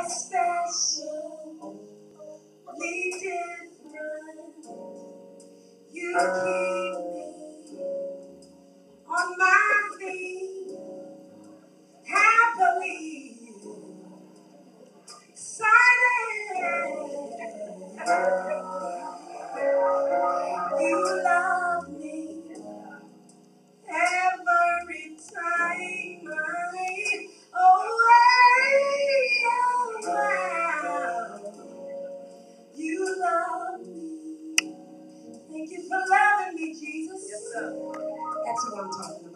especially different. You That's what I'm.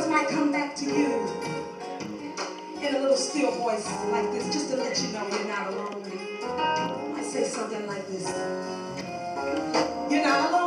words might come back to you in a little still voice like this, just to let you know you're not alone. I say something like this. You're not alone.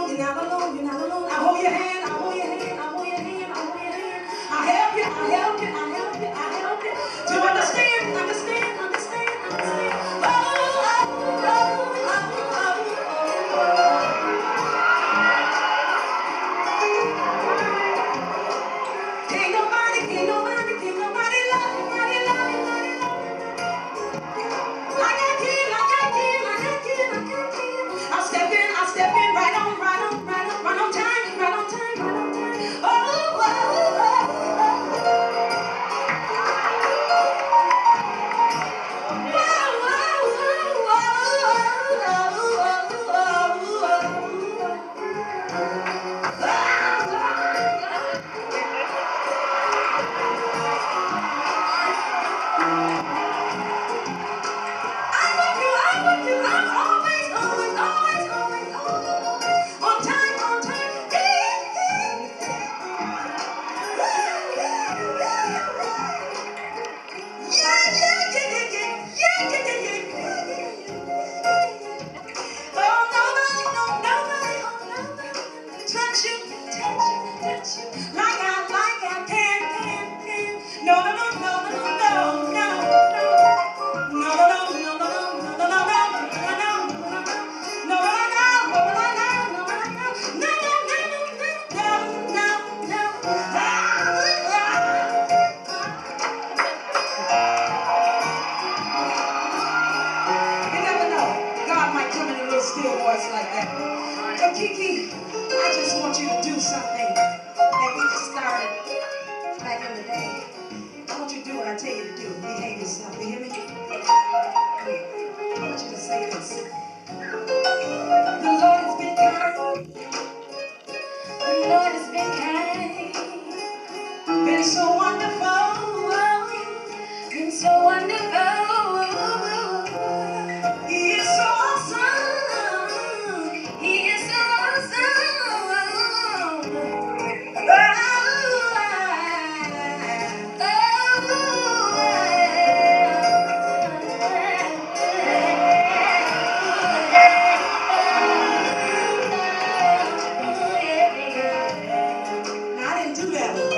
Yeah.